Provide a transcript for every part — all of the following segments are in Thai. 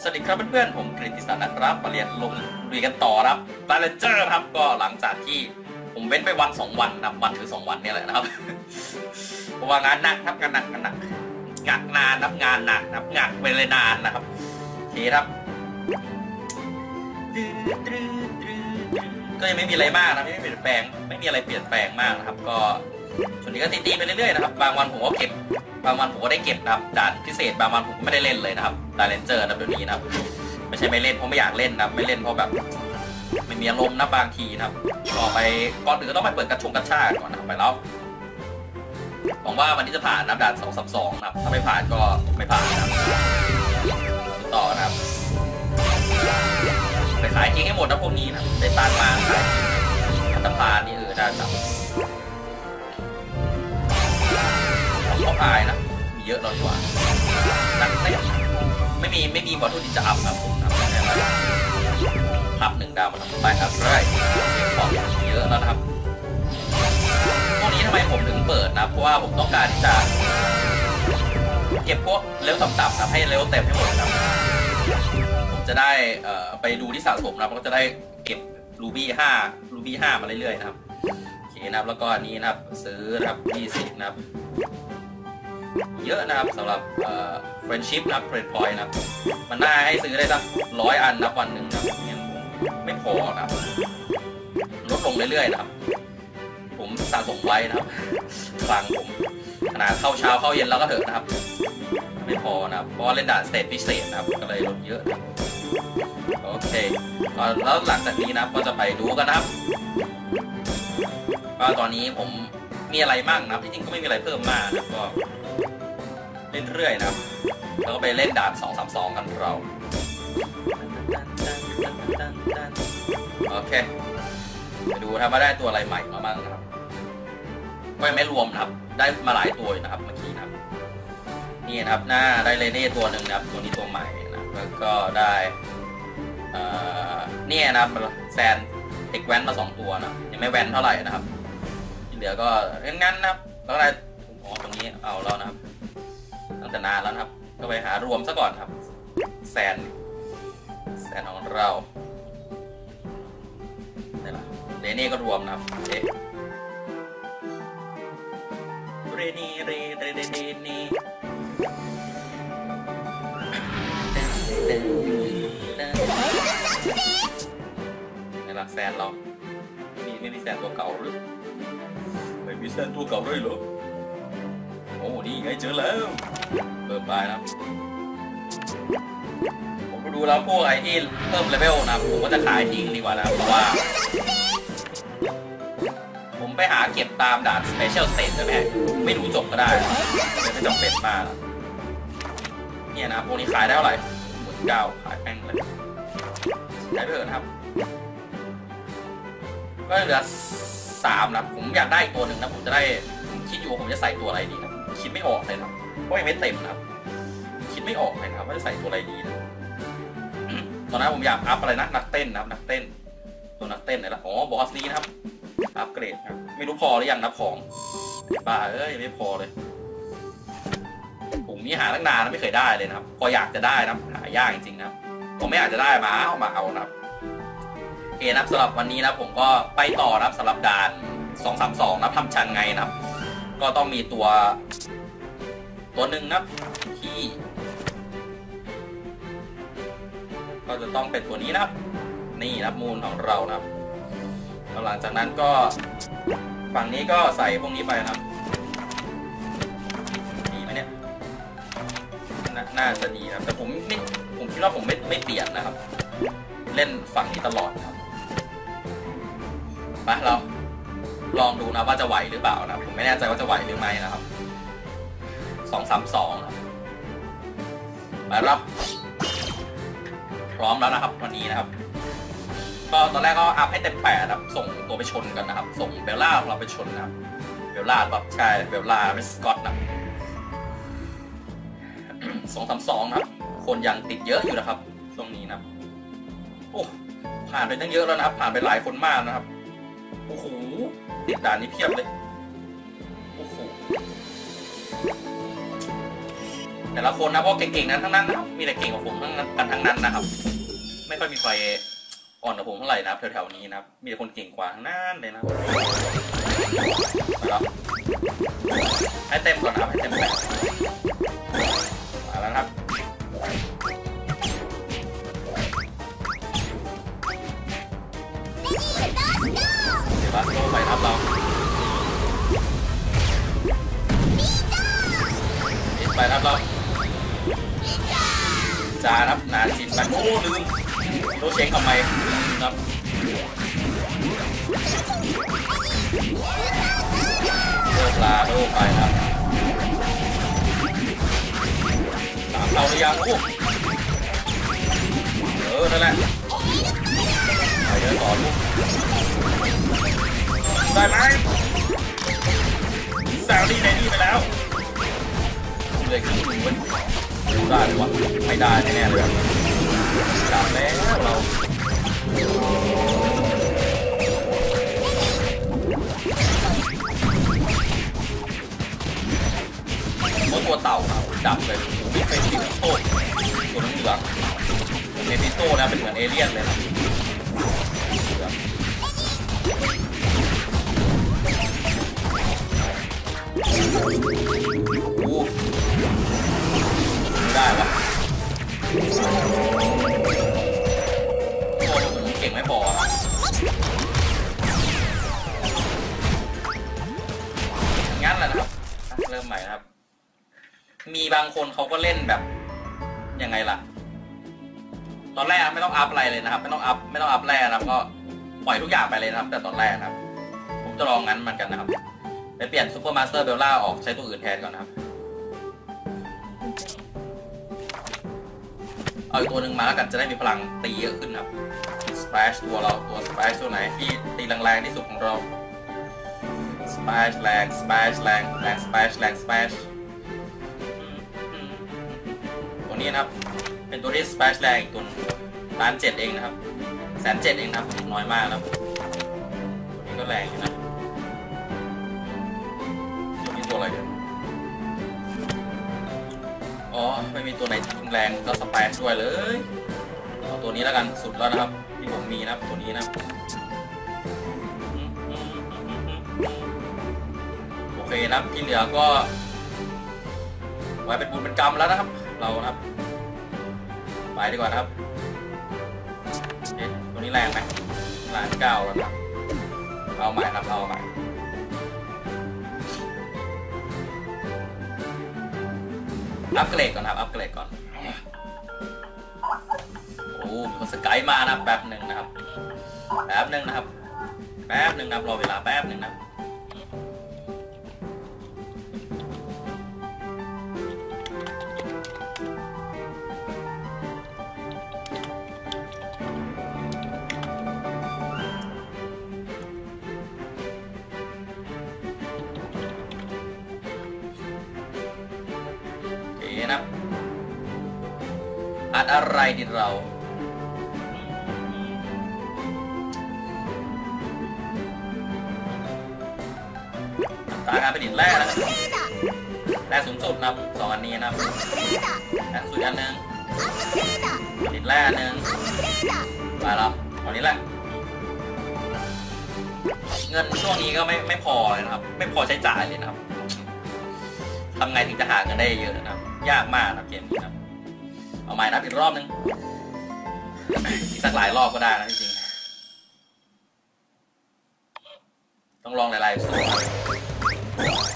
สวัสดีครับเพื่อนๆ ผมกฤติศักดิ์นะครับมาเรียนลงเรียกันต่อครับบาเลนเจอร์ครับก็หลังจากที่ผมเว้นไปวันสองวันนะวันหรือสองวันนี่แหละนะครับเพราะว่างานหนักครับงานหนักงานหนักงานนานนับงานหนักนับงานเวลานานนะครับโอเคครับก็ยังไม่มีอะไรมากนะไม่มีเปลี่ยนแปลง ไม่มีอะไรเปลี่ยนแปลงมากนะครับ ก็ช่วงนี้ก็ตีๆไปเรื่อยๆนะครับ บางวันผมก็เก็บ บางวันผมก็ได้เก็บนะครับด่านพิเศษบางวันผมก็ไม่ได้เล่นเลยนะครับ ด่าเลนเจอร์นะเดี๋ยวนี้นะครับ ไม่ใช่ไม่เล่นเพราะไม่อยากเล่นนะไม่เล่นเพราะแบบไม่มีอารมณ์นะบางทีนะครับก็ไปก่อนอื่นต้องไปเปิดกระชงกระชากก่อนนะไปแล้วหวังว่าวันนี้จะผ่านนะด่านสองสามสองนะครับถ้าไม่ผ่านก็ไม่ผ่านนะครับต่อนะครับไปขายทิ้งให้หมดนะพวกนี้นะได้ตังค์มาขายอัตภานี่เออน่าจับเขาอายนะมีเยอะเราดีกว่านักเตะ ไม่มีไม่มีบอลทุนที่จะอัพครับผมทำได้ไหมพับหนึ่งดาวมาทำไปครับเรื่อยของเยอะแล้วนะครับพวกนี้ทำไมผมถึงเปิดนะเพราะว่าผมต้องการที่จะ เก็บพวกเลเวต่ำๆนะให้เลเวเต็มให้หมดนะครับผมจะได้ไปดูที่สะสมนะก็จะได้เก็บรูบี้ห้ารูบี้ห้ามาเรื่อยๆนะครับโอเคนะครับแล้วก็อันนี้นะครับซื้อนะครับยี่สิบนะครับ เยอะนะครับสำหรับ friendship นะครับ friend point นะครับ มันน่าให้ซื้อได้สักร้อยอันนับวันหนึ่งนะครับยังไม่พอครับลดลงเรื่อยๆนะครับ ผมสะสมไว้นะครับฟังผมขนาดเข้าเช้าเข้าเย็นแล้วก็เถอะนะครับ ไม่พอนะครับเพราะเล่นด่าน stage พิเศษนะครับ ก็เลยลดเยอะนะโอเคแล้วหลังจากนี้นะก็จะไปดูกันนะครับว่าตอนนี้ผมมีอะไรมั่งนะที่จริงก็ไม่มีอะไรเพิ่มมากนะก็ เรื่อยๆนะครับแล้วก็ไปเล่นด่าน 2 3 2 กันเรา โอเค ไปดูนะครับว่าได้ตัวอะไรใหม่มาบ้างนะครับก็ยังไม่รวมนะครับ ได้มาหลายตัวนะครับเมื่อกี้นะครับ นี่นะครับหน้าได้เลเน่ตัวหนึ่งนะครับ ตัวนี้ตัวใหม่นะแล้วก็ได้เนี่ยนะครับแซนเด็กแว้นมาสองตัวนะยังไม่แว้นเท่าไหร่นะครับที่เหลือก็งั้นนะครับแล้วอะไรอ๋อตรงนี้เอาแล้วนะครับ ตั้งแต่นานแล้วครับ ก็ไปหารวมซะก่อนครับแซนแซนของเรานี่ละเรเน่ก็รวมนะครับเอ๊ะเรเน่เรเรเรเรเน่นี่ละแซนเรามีไม่มีแซนตัวเก่าหรือไม่มีแซนตัวเก่าด้วยเหรอโอ้นี่ไงเจอแล้ว เปิดไปนะครับผมก็ดูแล้วพวกไอ้ที่เพิ่มเลเวลนะผมก็จะขายทิ้งดีกว่านะเพราะว่า ผมไปหาเก็บตามด่าน special stage ได้ไหมไม่รู้จบก็ได้ไม่จำเป็นมากเนี่ยนะพวกนี้ขายได้เท่าไหร่หมื่นเก้าขายแพงเลยขายไปเถอะนะครับ ก็เหลือสามนะผมอยากได้อีกตัวหนึ่งนะผมจะได้คิดอยู่ว่าผมจะใส่ตัวอะไรดีนะคิดไม่ออกเลยนะ เพราะยังไม่เต็มนะครับ คิดไม่ออกเลยนะครับว่าจะใส่ตัวอะไรดีนะตอนนั้นผมอยากอัพอะไรนะนักเต้นนะครับนักเต้น ตัวนักเต้นไหนละอ๋อบอสนี้นะครับ อัพเกรดครับ ไม่รู้พอหรือยังนะของบ้าเอ้ยยังไม่พอเลยผมนี่หาตั้งนานแล้วไม่เคยได้เลยนะครับ พออยากจะได้นะหายากจริงๆนะผมไม่อยากจะได้มาเอามาเอานะครับโอเคนะสำหรับวันนี้นะผมก็ไปต่อนะครับสำหรับด่าน232นะทำชันไงนะครับ ก็ต้องมีตัว ตัวหนึ่งนะที่ ก็จะต้องเป็นตัวนี้นะนี่นะมูลของเรานะครับแล้วหลังจากนั้นก็ฝั่งนี้ก็ใส่พวกนี้ไปนะดีไหมเนี่ยนน่าจะดีนะแต่ผมไม่ผมคิดว่าผมไม่ไม่เปลี่ยนนะครับ เล่นฝั่งนี้ตลอดนะครับไปเราลองดูนะว่าจะไหวหรือเปล่านะผมไม่แน่ใจว่าจะไหวหรือไม่นะครับ สองสามสองไปรับพร้อมแล้วนะครับวันนี้นะครับ ก็ตอนแรกก็อัพให้เต็มแปดนะครับ ส่งตัวไปชนกันนะครับ ส่งเบลล่าของเราไปชนนะครับ เบลล่าแบบใช่เบลล่าเป็นสกอตนะสองสามสองนะครับ คนยังติดเยอะอยู่นะครับ ช่วงนี้นะครับโอ้ผ่านไปตั้งเยอะแล้วนะครับ ผ่านไปหลายคนมากนะครับโอ้โหติดด่านนี้เพียบเลย แต่ละคนนะเพราะเก่งๆนั้นทั้งนั้นนะครับมีแต่เก่งกว่าผมทั้งนั้นกันทั้งนั้นนะครับ ไม่ค่อยมีใครอ่อนกว่าผมเท่าไหร่นะครับแถวๆนี้นะครับมีแต่คนเก่งกว่าทั้งนั้นเลยนะครับมาแล้วให้เต็มก่อนนะครับให้เต็มแปดมาแล้วนะครับเดี๋ยวบัสโซ่ไปครับเราไปครับเรา จาครับนานจินไปโอ้ลืมโดเช็คทำไมครับโดปลาโดไปครับตามเราหรือยังโอ้เออนั่นแหละไปเดินต่อลูกได้ไหมแซวนี่ในนี่ไปแล้วเลยครึ่งหนึ่ง เว้ยดูได้หรือวะไม่ได้แน่ๆเลยอะจับแล้วเราเมื่อตัวเต่าครับดับเลยวิ่งไปที่โต้ตัวน้ำเหลืองเมฟิโต้นะเป็นเหมือนเอเลี่ยนเลยนะเหลืองอู้ ได้วะโอ้เก่งไม่พอครับงั้นแหละนะครับ เริ่มใหม่นะครับ มีบางคนเขาก็เล่นแบบ ยังไงล่ะ ตอนแรกไม่ต้องอัพอะไรเลยนะครับ ไม่ต้องอัพไม่ต้องอัพแร่นะครับก็ปล่อยทุกอย่างไปเลยนะครับ แต่ตอนแรกนะครับ ผมจะลองงั้นเหมือนกันนะครับไปเปลี่ยนซูเปอร์มาสเตอร์เบลล่าออกใช้ตัวอื่นแทนก่อนนะครับ เอาอีกตัวหนึ่งมาแล้วกันจะได้มีพลังตีเยอะขึ้นครับสเปชตัวเราตัวสเปชตัวไหนที่ตีแรงๆที่สุดของเราสเปชแรงสเปชแรงแรงสเปชแรงสเปชตัวนี้นะครับ เป็นตัวที่สเปชแรงอีกตัวล้านเจ็ดเองนะครับแสนเจ็ดเองนะครับน้อยมากนะครับตัวนี้ก็แรงอยู่นะตัวนี้ตัวอะไรเดี๋ยว ไม่มีตัวไหนที่ยิงแรงก็สเปชด้วยเลยเอาตัวนี้แล้วกันสุดแล้วนะครับ ที่ผมมีนะครับตัวนี้นะโอเคนะที่เหลือก็ ไว้เป็นบุญเป็นกรรมแล้วนะครับ เรานะครับไปดีกว่านะครับตัวนี้แรงไหมล้านเก้าแล้วครับเอาใหม่ครับเอาใหม่ อัปเกรดก่อนครับ อัปเกรดก่อน โอ้มีคนสกายมานะแป๊บหนึ่งนะครับ แป๊บหนึ่งนะครับ แป๊บหนึ่งนะครับรอเวลาแป๊บหนึ่งนะ อะไรดีเรา ตาการผลิตแร่นะครับแร่สูงสุดนะสองอันนี้นะแร่สุดอันหนึ่งผลิตแร่อันหนึ่งไปแล้วตอนนี้แหละเงินช่วงนี้ก็ไม่ไม่พอเลยนะครับ ไม่พอใช้จ่ายเลยนะครับทำไงถึงจะหาเงินได้เยอะนะครับ ยากมากนะเกมนี้นะครับ เอาใหม่นะอีกรอบนึงอีกสักหลายรอบก็ได้นะจริงต้องลองหลายๆสูตร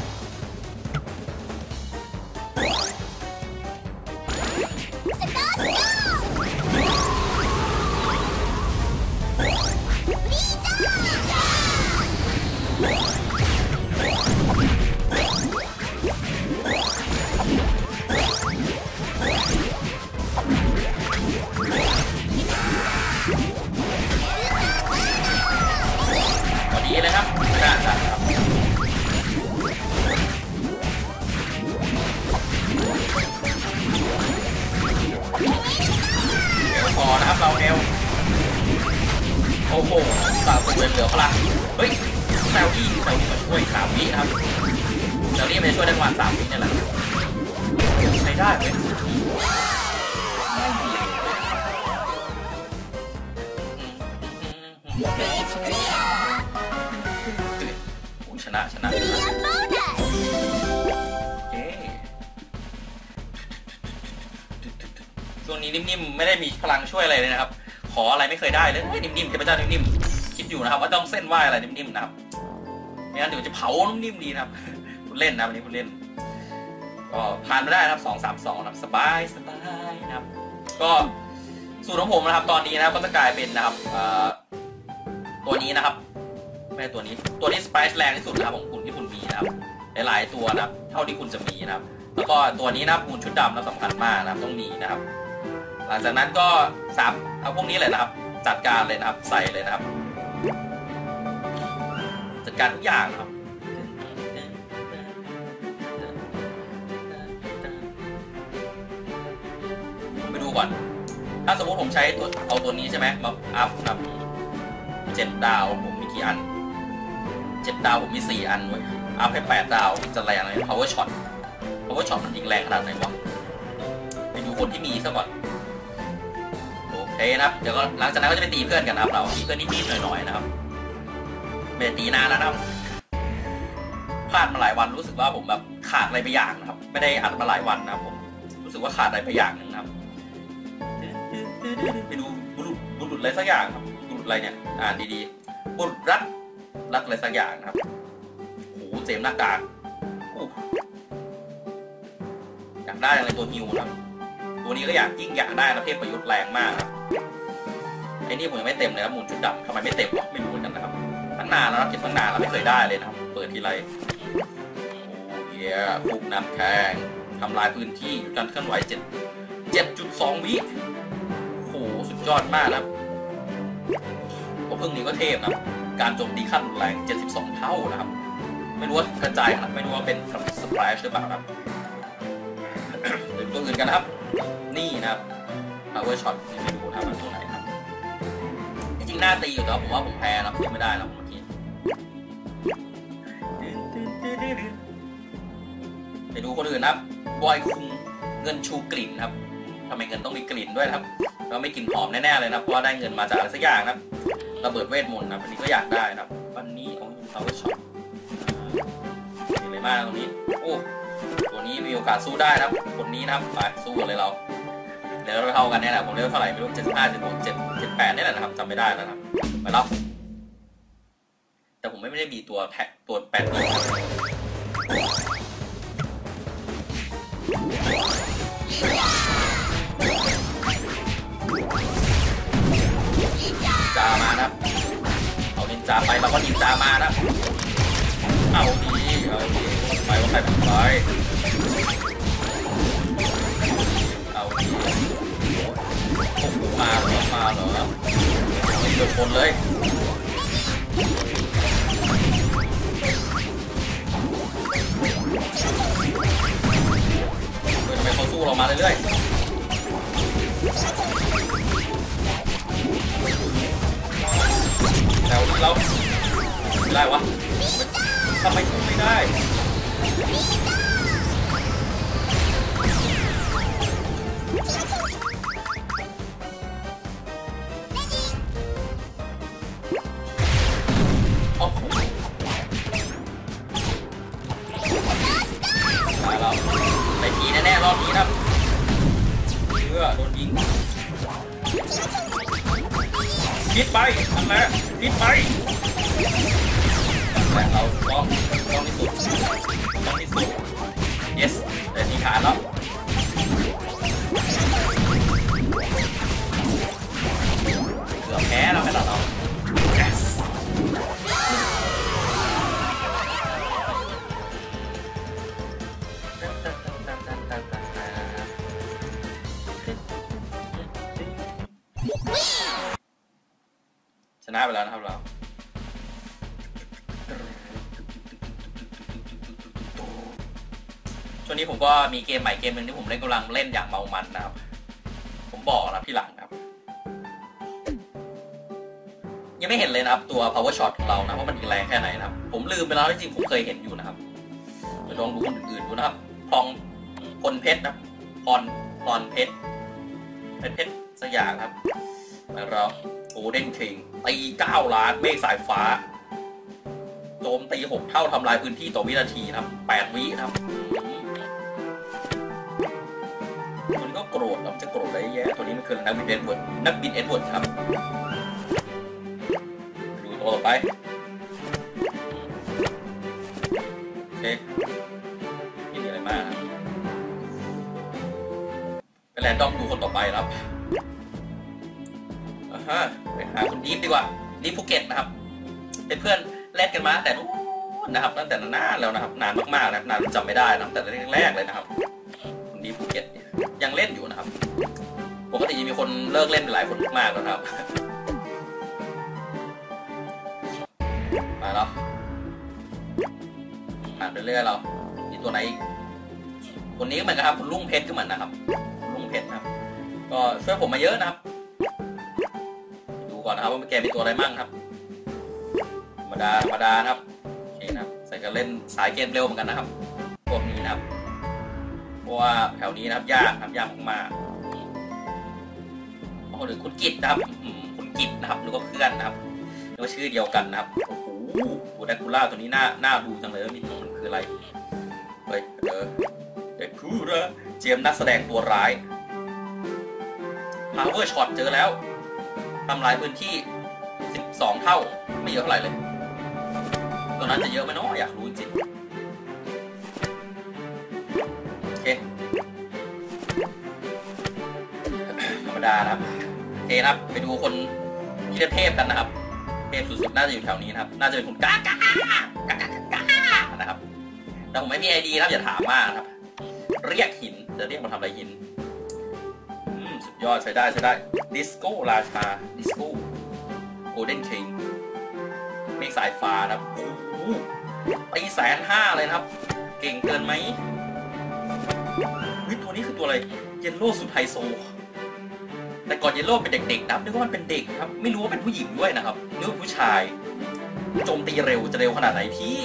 หสาวตัวเหลือพลังเฮ้ยแซวดี้แซวดี้มาช่วยสามวินะครับแซวดี้มาช่วยได้ประมาณสามวินี่แหละใช้ได้เว้ยไม่ดีอุ๊ยชนะชนะชนะเอ๊ะช่วงนี้นิ่มๆ ไม่ได้มีพลังช่วยอะไรเลยนะครับ ขออะไรไม่เคยได้เลยนิ่มๆเทพเจ้านิ่มๆคิดอยู่นะครับว่าต้องเส้นไหวอะไรนิ่มๆนะครับไม่งั้นเดี๋ยวจะเผานิ่มๆดีนะครับคุณเล่นนะวันนี้คุณเล่น ก็ผ่านมาได้นะครับสองสามสองนะครับสบายสบายนะครับ ก็สูตรของผมนะครับ ตอนนี้นะครับก็จะกลายเป็นนะครับเอ่อตัวนี้นะครับไม่ตัวนี้ ตัวนี้สไปซ์แรงที่สุดนะครับของคุณที่คุณมีนะครับหลายๆตัวนะครับ เท่าที่คุณจะมีนะครับ แล้วก็ตัวนี้นะครับมูลชุดดำนะสำคัญมากนะครับต้องมีนะครับ หลังจากนั้นก็สามเอาพวกนี้เลยนะครับ จัดการเลยนะครับ ใส่เลยนะครับ จัดการทุกอย่างครับไปดูก่อน ถ้าสมมติผมใช้ตัวเอาตัวนี้ใช่ไหมมาอัพครับเจ็ดดาวผมมีกี่อันเจ็ดดาวผมมีสี่อันเว้ยอัพให้แปดดาวจะแรงเลย power shot power shot มันยิงแรงขนาดไหนวะไปดูคนที่มีซะก่อนโอ เคนะครับ เดี๋ยวก็หลังจากนั้นก็จะไปตีเพื่อนกันนะครับ เราตีเพื่อนนิดๆหน่อยๆนะครับไม่ได้ตีนานแล้วนะครับพลาดมาหลายวันรู้สึกว่าผมแบบขาดอะไรไปอย่างนะครับ ไม่ได้อัดมาหลายวันนะครับผมรู้สึกว่าขาดอะไรไปอย่างหนึ่งนะครับไปดูบุรุษบุรุษอะไรสักอย่างครับบุรุษอะไรเนี่ย อ่านดีๆบุรุษรักรักอะไรสักอย่างนะครับโอ้โหเจมหน้ากากโอ้อยากได้อะไรตัวฮิวครับ ตัวนี้ก็อยากยิ่งอยากได้นะเทพประยุทธ์แรงมากครับ ไอ้นี่ผมยังไม่เต็มเลยครับมูลชุดดำทำไมไม่เต็มวะไม่รู้เหมือนกันนะครับตั้งนานแล้วเก็บตั้งนานแล้วไม่เคยได้เลยนะครับ เปิดทีไรโอ้เยคุกน้ำแข็งทำลายพื้นที่การเคลื่อนไหวเจ็ดเจ็ดจุดสองวิโอ้โหสุดยอดมากนะครับตัวพึ่งนี้ก็เทพนะการโจมตีขั้นรุนแรง 72 เท่านะครับ ไม่รู้ว่ากระจายครับไม่รู้ว่าเป็นกับสปรายหรือเปล่าครับเดี๋ยวตัวอื่นกันนะครับ นี่นะครับ power shot นี่ไม่รู้นะครับมันตัวไหนครับ จริงๆหน้าตีอยู่แต่ว่าผมว่าผมแพ้นะครับสู้ไม่ได้แล้วเมื่อกี้ไปดูคนอื่นนะครับบอยคุงเงินชูกลิ่นครับทำไมเงินต้องมีกลิ่นด้วยนะครับก็ไม่กลิ่นหอมแน่ๆเลยนะเพราะว่าได้เงินมาจากอะไรสักอย่างนะครับระเบิดเวทมนต์นะวันนี้ก็อยากได้นะครับวันนี้ของเขาก็ช็อปมีอะไรมากตรงนี้โอ้ตัวนี้มีโอกาสสู้ได้นะครับคนนี้นะครับไปสู้กันเลยเรา เดี๋ยวเราเท่ากันเนี่ยแหละผมเรียกเท่าไหร่ไม่รู้เจ็ดสิบห้าเจ็ดหกเจ็ดเจ็ดแปดนี่แหละนะครับจำไม่ได้แล้วนะครับไปแล้วแต่ผมไม่ได้มีตัวแพ็ตัวแปดตัวจามานะครับเอานินจาไปเราก็นินจามานะเอาดีเอาดีไปว่าใครเป็นใคร มาเหรอมาเหรอไม่เกิดคนเลยเฮ้ยทำไมเขาสู้เรามาเรื่อยๆแล้วเราไม่ได้วะทำไมสู้ไม่ได้ อบนี้ครับเชื่อโดนยิงคิดไปนั่นแหละคิดไปแต่เราต้องต้องที่สุดต้องที่สุด yes แต่ทีขาดแล้ว มีเกมใหม่เกมหนึ่งที่ผมเล่นกำลังเล่นอย่างเมามันนะครับ ผมบอกนะพี่หลังครับ ยังไม่เห็นเลยนะครับตัว power shot ของเรานะว่ามันแรงแค่ไหนนะครับ ผมลืมไปแล้วจริงๆผมเคยเห็นอยู่นะครับไปลองดูคนอื่นๆดูนะครับพองพลเพชรนะพรพรเพชรเป็นเพชรสักอย่างครับแล้วเราโอเดนคิงตีเก้าล้านเมฆสายฟ้าโจมตีหกเท่าทำลายพื้นที่ต่อวินาทีนะครับแปดวินะครับ โกรธครับจะโกรธอะไรเยอะแยะตัวนี้มันคือนักบินเอ็ดเวิร์ดนักบินเอ็ดเวิร์ดครับดูตัวต่อไปโอเคไม่มีอะไรมากครับไป random ดูคนต่อไปครับอ่าฮะไปหาคุณดีฟดีกว่าดีฟภูเก็ตนะครับ เป็นเพื่อนเล่นกันมาแต่นู้นนะครับตั้งแต่นานแล้วนะครับ นานมากๆนะครับนานจำไม่ได้นะแต่แรกๆเลยนะครับ เลิกเล่นไปหลายคนมากแล้วครับไปแล้วอ่านไปเรื่อยเรามีตัวไหนอีกคนนี้เหมือนกันครับคุณลุงเพชรก็เหมือนนะครับคุณลุงเพชรครับ ก็ช่วยผมมาเยอะนะครับ ดูก่อนนะครับว่าแกมีตัวอะไรมั่งครับธรรมดาธรรมดานะครับโอเคนะครับ ใส่กันเล่นสายเกมเร็วเหมือนกันนะครับพวกนี้นะครับ เพราะว่าแถวนี้นะครับยากครับยากมากๆ คนอื่นคุณกิตนะครับคุณกิตนะครับนึกว่าเพื่อนนะครับนึกว่าชื่อเดียวกันนะครับโอ้โหแดกคูล่าตัวนี้น่าน่าดูจังเลยว่ามีมันคืออะไรเฮ้ยเออแดกคูล่าเจมนักแสดงตัวร้าย power shot เจอแล้วทำลายพื้นที่ 12 เท่า ไม่เยอะเท่าไหร่เลยตัวนั้นจะเยอะไหมเนาะอยากรู้จริงโอเคธรรมดานะครับ เคนะครับ ไปดูคนที่เทพกันนะครับ เทพสุดๆน่าจะอยู่แถวนี้นะครับ น่าจะเป็นคุณก้ากากากากานะครับ แต่ผมไม่มี ID ครับอย่าถามมากนะครับ เรียกหินจะเรียกมาทำอะไรหินสุดยอดใช้ได้ใช้ได้ ดิสโก้ราชา ดิสโก้โกลเด้นคิงเมฆสายฟ้านะครับโอ้โหตีแสนห้าเลยนะครับ เก่งเกินไหมเฮ้ยตัวนี้คือตัวอะไร เยลโล่สุดไฮโซ แต่ก่อนเยลโล่เป็นเด็กๆนะนึกว่ามันเป็นเด็กครับ ไม่รู้ว่าเป็นผู้หญิงด้วยนะครับนึกว่าผู้ชาย โจมตีเร็วจะเร็วขนาดไหนพี่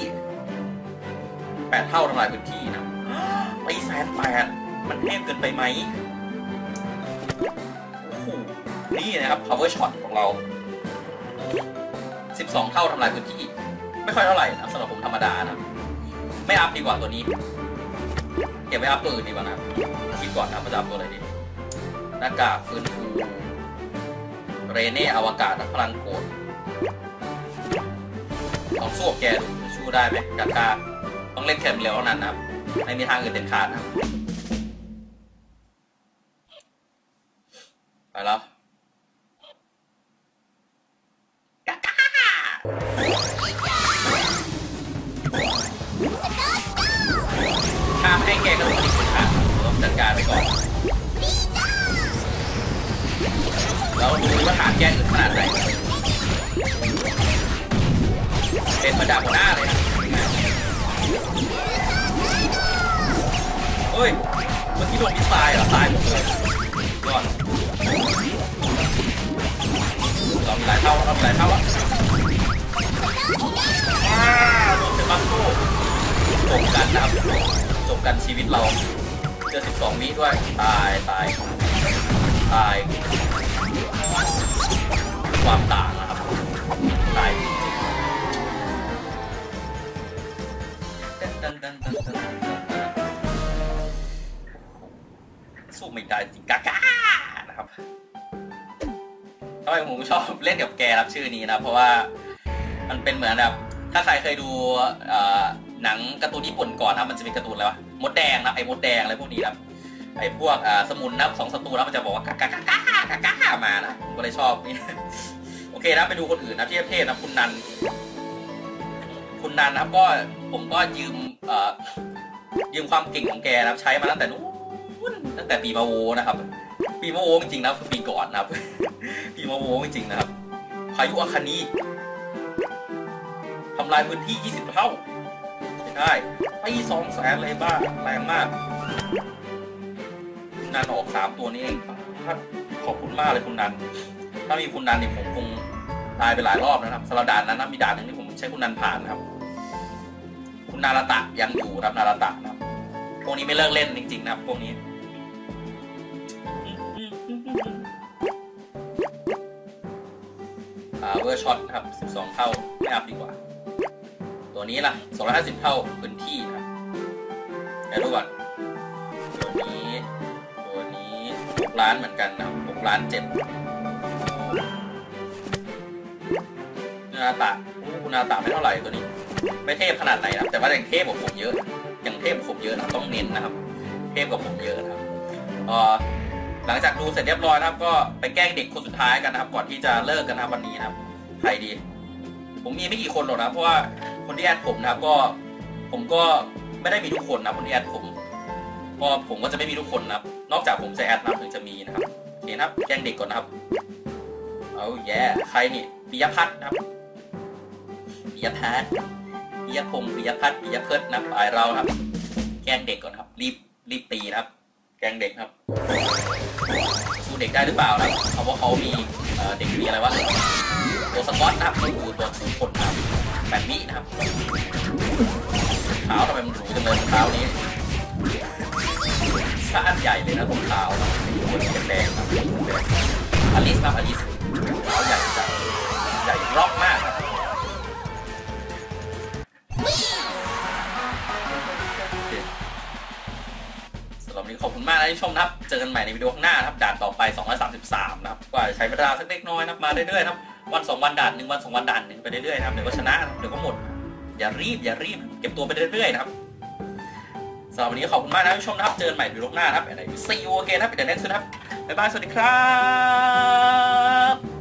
แปดเท่าทำลายพื้นที่นะไปแสนแปดมันเทพเกินไปไหมโอ้โหนี่นะครับ power shot ของเรา 12 เท่าทำลายพื้นที่ ไม่ค่อยเท่าไหร่นะสำหรับผมธรรมดานะ ไม่อัพดีกว่าตัวนี้ เก็บไว้อัพตัวอื่นดีกว่านะ คิดก่อนนะว่าจะอัพตัวอะไรดี น้ากากฟื้นฟูเรเน่อวกาศพลังโกรธลองสู้กับแกดูชูได้ไหมกากาต้องเล่นแคมเร็วเท่านั้นนะครับไม่มีทางอื่นเด็ดขาดนะครับี่โดนมิสไซล์เหรอตายหมดเลยยอดเราหลายเท่าเราหลายเท่าแล้วว้าวโดนเซบัสโก้จบกันนะครับจบกันชีวิตเรา เจอ 12 วิด้วย ตายตายตาย ความต่างนะครับ ตายสู้ ไม่ได้จริงกากานะครับทำไมผมชอบเล่นกับแกรับชื่อนี้นะเพราะว่ามันเป็นเหมือนแบบถ้าใครเคยดูหนังการ์ตูนญี่ปุ่นก่อนนะมันจะมีการ์ตูนอะไรวะมดแดงนะไอ้มดแดงอะไรพวกนี้นะไอ้พวกสมุนนะสองศัตรูนะมันจะบอกว่ากากากากากากามานะผมก็เลยชอบนี่โอเคนะไปดูคนอื่นนะที่ประเทศนะคุณนัน คุณนันนะครับก็ผมก็ยืมยืมความเก่งของแกนะครับใช้มาตั้งแต่นู้น ตั้งแต่ปีมาโวนะครับ ปีมาโวจริงๆนะคือปีก่อนนะครับ ปีมาโวจริงๆนะครับ พายุอาคานีทำลายพื้นที่ 20 เท่าใช่ไปสองแสนเลยบ้าแรงมากนันออกสามตัวนี้เองขอบคุณมากเลยคุณนัน ถ้ามีคุณนันเนี่ยผมคงตายไปหลายรอบนะครับสำหรับด่านนั้นนะมีด่านหนึงที่ผมใช้คุณนันผ่านนะครับ คุณนาราตะยังอยู่ครับนาราตะนะครับพวกนี้ไม่เลิกเล่นจริงๆนะครับพวกนี้ power shot นะครับ 12 เท่าไม่อัพดีกว่า ตัวนี้ล่ะ 250 เท่าพื้นที่นะครับแล้วดูก่อนตัวนี้ ตัวนี้6ล้านเหมือนกันนะ6ล้าน7คุณนาตะคุณนาตะไม่เท่าไหร่ตัวนี้ ไม่เทพขนาดไหนนะแต่ว่าอย่างเทพกว่าผมเยอะ อย่างเทพผมเยอะนะต้องเน้นนะครับ เทพกว่าผมเยอะนะครับอ่อหลังจากดูเสร็จเรียบร้อยนะครับ ก็ไปแกล้งเด็กคนสุดท้ายกันนะครับ ก่อนที่จะเลิกกันนะวันนี้นะครับ ใครดี ผมมีไม่กี่คนหรอกนะ เพราะว่าคนที่แอดผมนะครับก็ผมก็ไม่ได้มีทุกคนนะคนที่แอดผมก็ผมก็จะไม่มีทุกคนนะครับ นอกจากผมจะแอดนะถึงจะมีนะครับโอเคนะครับแกล้งเด็กก่อนนะครับเอาแย่ใครนี่ปิยพัฒน์นะครับปิยพัฒน์ปิยพงศ์ปิยพัฒน์ปิยเพิร์ดนะปลายเราครับ แกล้งเด็กก่อนครับ รีบรีบตีนะครับ แกล้งเด็กครับสู้เด็กได้หรือเปล่านะครับเพราะว่าเขามีเด็กมีอะไรวะ ตัวสกอตนะครับตัวตัวตัวคนนะครับแบบนี้นะครับเท้าทำไมมันหรูจังเลยเท้านี้ชาติใหญ่เลยนะตรงเท้านะคนแดงครับอลิสครับอลิสเท้าใหญ่จังใหญ่ร็อกมากครับสำหรับวันนี้ขอบคุณมากนะที่ชมนะครับ เจอกันใหม่ในวิดีโอข้างหน้านะครับ ด่านต่อไป 233 นะครับ ก็อาจะใช้เวลาสักเล็กน้อยนะครับ มาเรื่อยๆนะครับ วันสองวันด่านหนึ่งวันสองวันด่านหนึ่งไปเรื่อยๆนะครับเดี๋ยวก็ชนะเดี๋ยวก็หมด อย่ารีบอย่ารีบเก็บตัวไปเรื่อยๆนะครับสำหรับวันนี้ขอบคุณมากนะผู้ชมนะครับเจอกันใหม่ในโลกหน้านะครับไหนซีโอเคนะครับเดี๋ยวน ext นะครับบ๊ายบายสวัสดีครับ